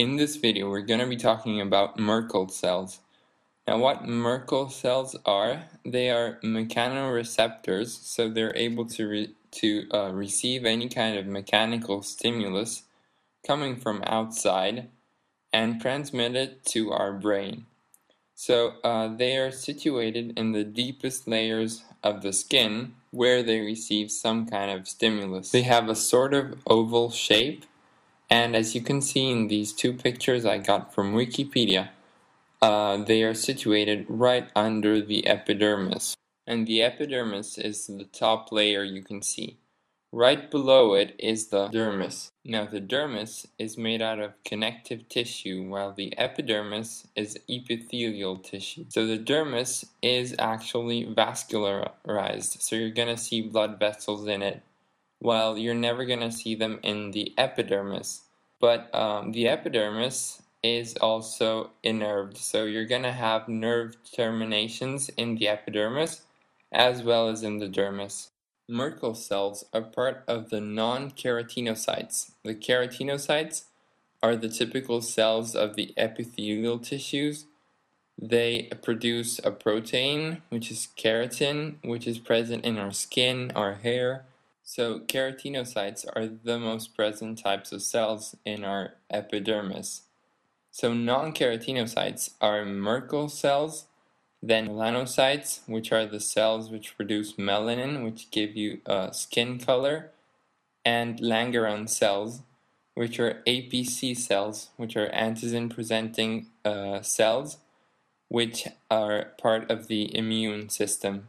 In this video, we're going to be talking about Merkel cells. Now, what Merkel cells are, they are mechanoreceptors, so they're able to, re to uh, receive any kind of mechanical stimulus coming from outside and transmit it to our brain. So, uh, they are situated in the deepest layers of the skin where they receive some kind of stimulus. They have a sort of oval shape and as you can see in these two pictures I got from Wikipedia, uh, they are situated right under the epidermis. And the epidermis is the top layer you can see. Right below it is the dermis. Now the dermis is made out of connective tissue while the epidermis is epithelial tissue. So the dermis is actually vascularized. So you're going to see blood vessels in it while you're never going to see them in the epidermis. But um, the epidermis is also innerved, so you're going to have nerve terminations in the epidermis as well as in the dermis. Merkel cells are part of the non-keratinocytes. The keratinocytes are the typical cells of the epithelial tissues. They produce a protein, which is keratin, which is present in our skin, our hair, so keratinocytes are the most present types of cells in our epidermis. So non-keratinocytes are Merkel cells, then melanocytes, which are the cells which produce melanin, which give you uh, skin color, and Langerhans cells, which are APC cells, which are antigen-presenting uh, cells, which are part of the immune system.